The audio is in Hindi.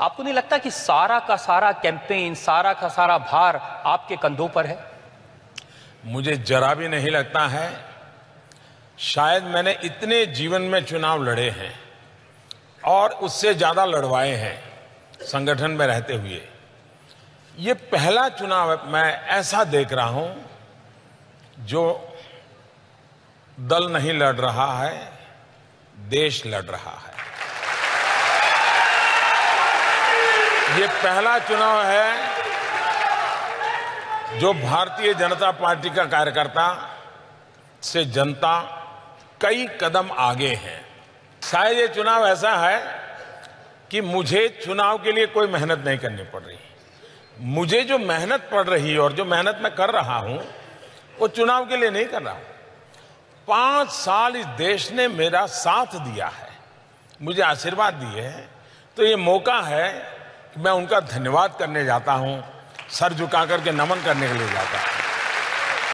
आपको नहीं लगता कि सारा का सारा कैंपेन सारा का सारा भार आपके कंधों पर है? मुझे जरा भी नहीं लगता है, शायद मैंने इतने जीवन में चुनाव लड़े हैं और उससे ज़्यादा लड़वाए हैं संगठन में रहते हुए। ये पहला चुनाव मैं ऐसा देख रहा हूँ जो दल नहीं लड़ रहा है, देश लड़ रहा है। ये पहला चुनाव है जो भारतीय जनता पार्टी का कार्यकर्ता से जनता कई कदम आगे है। शायद ये चुनाव ऐसा है कि मुझे चुनाव के लिए कोई मेहनत नहीं करनी पड़ रही। मुझे जो मेहनत पड़ रही है और जो मेहनत मैं कर रहा हूँ, वो चुनाव के लिए नहीं कर रहा हूँ। पाँच साल इस देश ने मेरा साथ दिया है, मुझे आशीर्वाद दिए हैं। तो ये मौका है मैं उनका धन्यवाद करने जाता हूँ, सर झुका करके नमन करने के लिए जाता हूँ।